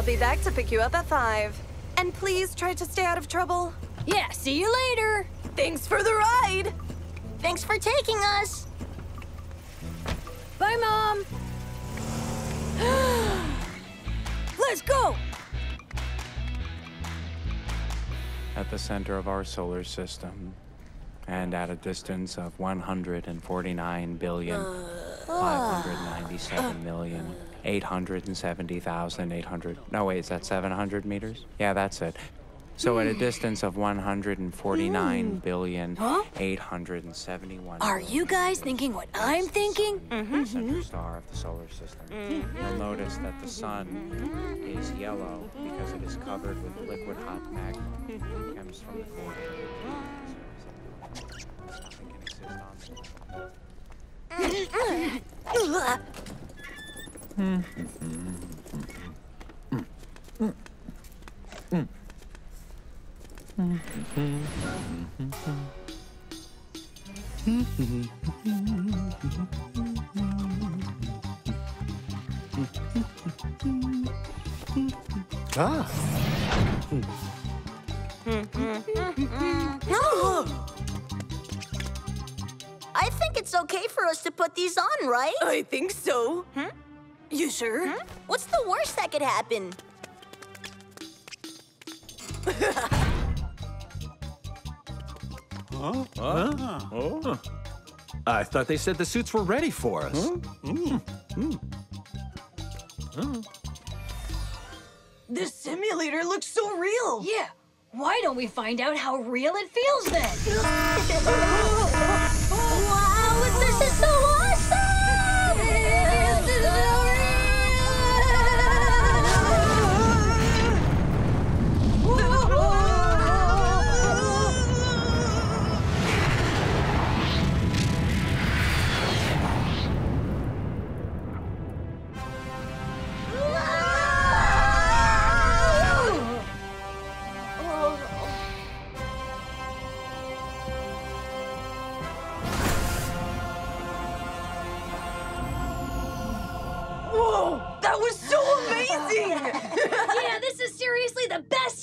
I'll be back to pick you up at 5. And please try to stay out of trouble. Yeah, see you later. Thanks for the ride! Thanks for taking us. Bye, Mom. Let's go. At the center of our solar system, and at a distance of 149 billion, uh, 597 million, 870,800. No, wait, is that 700 meters? Yeah, that's it. So at a hmm. distance of 149 hmm. billion, 871. Are you guys thinking what I'm thinking? Mm-hmm. the center star of the solar system. Mm-hmm. You'll notice that the sun is yellow because it is covered with liquid hot magma. It comes from the core. Nothing can exist on it. Ah, I think it's okay for us to put these on, right? I think so. You sure? Hmm? What's the worst that could happen? Oh. I thought they said the suits were ready for us. Hmm. Hmm. This simulator looks so real. Yeah. Why don't we find out how real it feels then? Wow, this is so awesome!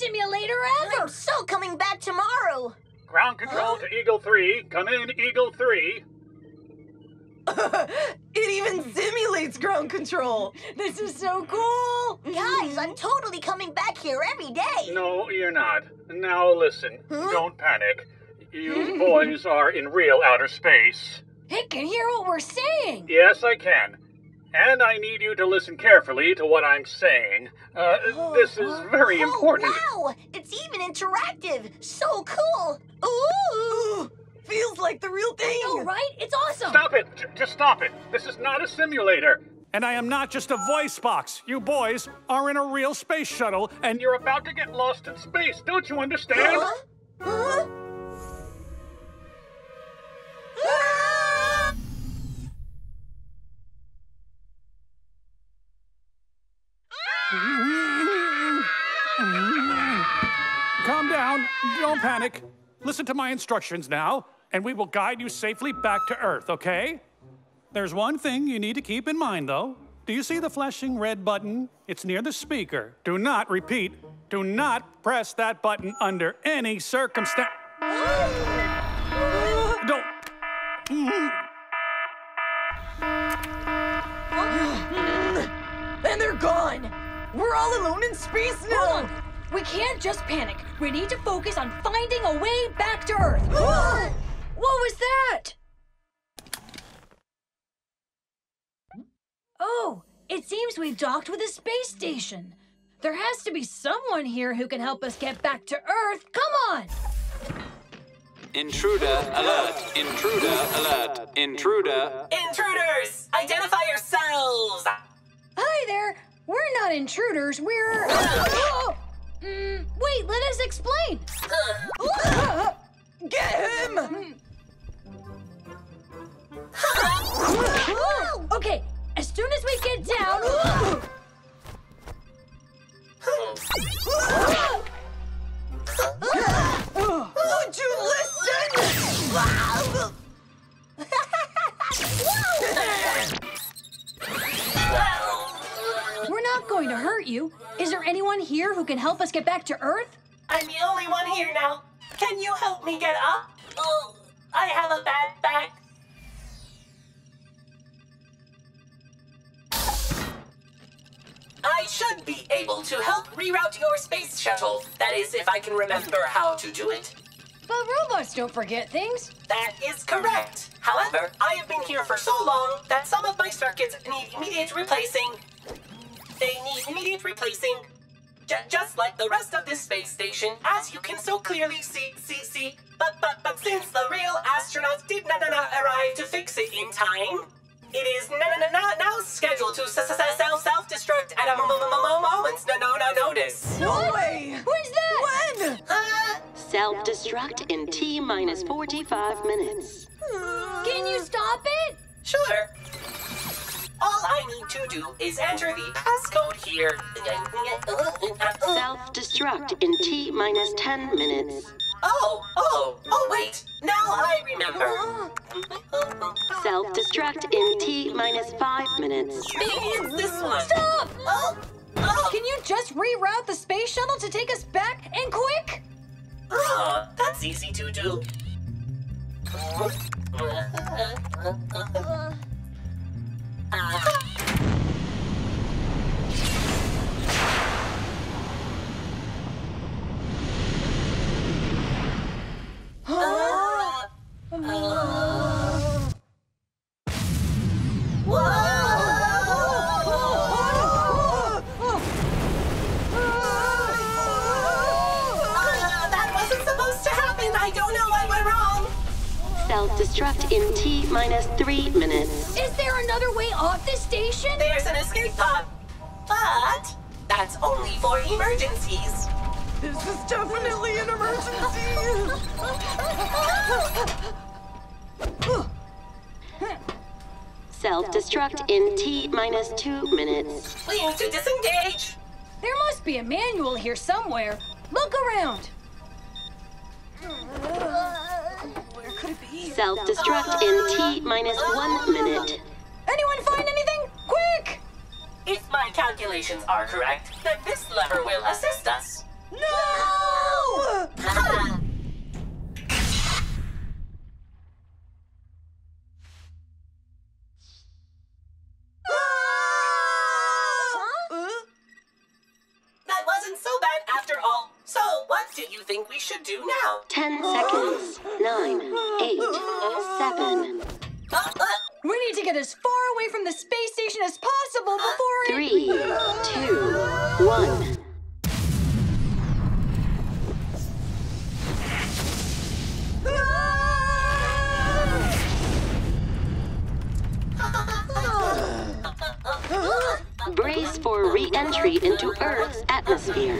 Simulator ever. I'm so coming back tomorrow. Ground control to Eagle 3. Come in, Eagle 3. it even simulates ground control. This is so cool. Guys, I'm mm-hmm. totally coming back here every day. No, you're not. Now listen. Don't panic. You boys are in real outer space. He can hear what we're saying. Yes, I can. And I need you to listen carefully to what I'm saying. Uh, this is very important. Oh, wow! It's even interactive. So cool. Ooh! Ooh, feels like the real thing. Oh, right? It's awesome. Stop it! J- Just stop it! This is not a simulator. And I am not just a voice box. You boys are in a real space shuttle, and You're about to get lost in space, don't you understand? Huh? Huh? Don't panic. Listen to my instructions now, and we will guide you safely back to Earth, okay? There's one thing you need to keep in mind, though. Do you see the flashing red button? It's near the speaker. Do not, repeat, do not press that button under any circumstance. Don't. And they're gone. We're all alone in space now. Oh. Hold on. We can't just panic. We need to focus on finding a way back to Earth. What was that? Oh, it seems we've docked with a space station. There has to be someone here who can help us get back to Earth. Come on! Intruder alert! Intruder alert! Intruder! Intruders! Identify yourselves! Hi there. We're not intruders. We're. Oh! Mm, wait, let us explain. Get him! Okay, as soon as we get down. you. Is there anyone here who can help us get back to Earth? I'm the only one here now. Can you help me get up? Oh, I have a bad back. I should be able to help reroute your space shuttle. That is, if I can remember how to do it. But robots don't forget things. That is correct. However, I have been here for so long that some of my circuits need immediate replacing. They need immediate replacing. J- just like the rest of this space station, as you can so clearly see, see, see. But, but, but since the real astronauts did not, not, not arrive to fix it in time, it is now, now, now scheduled to self self destruct at a mo- mo- mo- mo- moment's no no no notice. No way! When's that? When? Uh, Self-destruct in T minus 45 minutes. Can you stop it? Sure. All I need to do is enter the passcode here. Self-destruct in T minus 10 minutes. Oh, oh, oh, wait. Now I remember. Self-destruct in T minus 5 minutes. Maybe it's this one. Stop! Oh, oh, Can you just reroute the space shuttle to take us back and quick? oh, that's easy to do. Self-destruct in T minus 3 minutes. Is there another way off this station? There's an escape pod, but that's only for emergencies. This is definitely an emergency! Self-destruct in T minus 2 minutes. We need to disengage. There must be a manual here somewhere. Look around. Self-destruct in T minus 1 minute. Anyone find anything? Quick! If my calculations are correct, then this lever will assist us. No! Ah, that wasn't so bad after all. So, what do you think we should do now? 10 seconds. 9, 8, 7, Uh, uh, We need to get as far away from the space station as possible before it... 3, 2, 1. Brace for re-entry into Earth's atmosphere.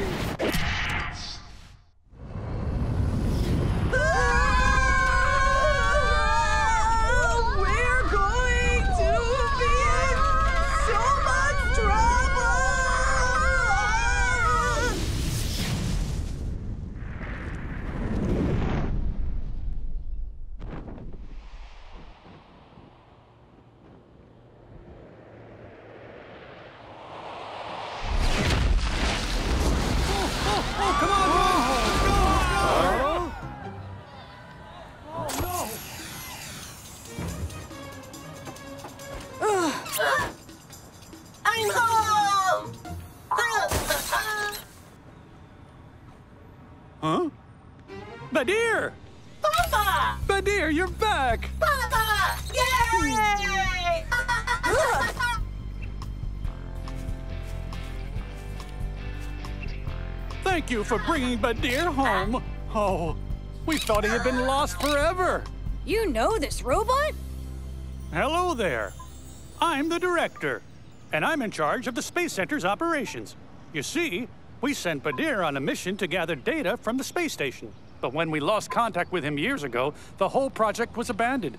Thank you for bringing Badir home. Oh, we thought he had been lost forever. You know this robot? Hello there. I'm the director, and I'm in charge of the Space Center's operations. You see, we sent Badir on a mission to gather data from the space station. But when we lost contact with him years ago, the whole project was abandoned.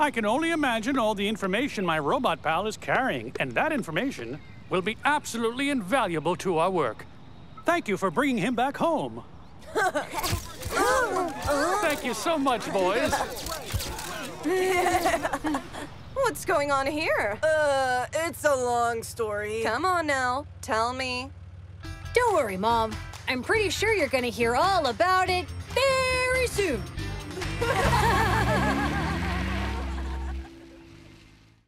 I can only imagine all the information my robot pal is carrying, and that information will be absolutely invaluable to our work. Thank you for bringing him back home. Thank you so much, boys. What's going on here? Uh, it's a long story. Come on now, tell me. Don't worry, Mom. I'm pretty sure you're gonna hear all about it very soon.